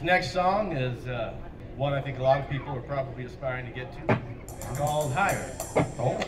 This next song is uh, one I think a lot of people are probably aspiring to get to. Called Higher. Oh.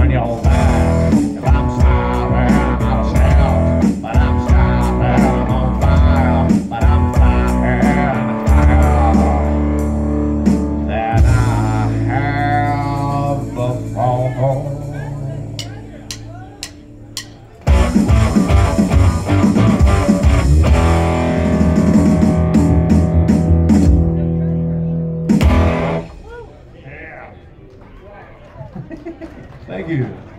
on your back, If I'm smart. you.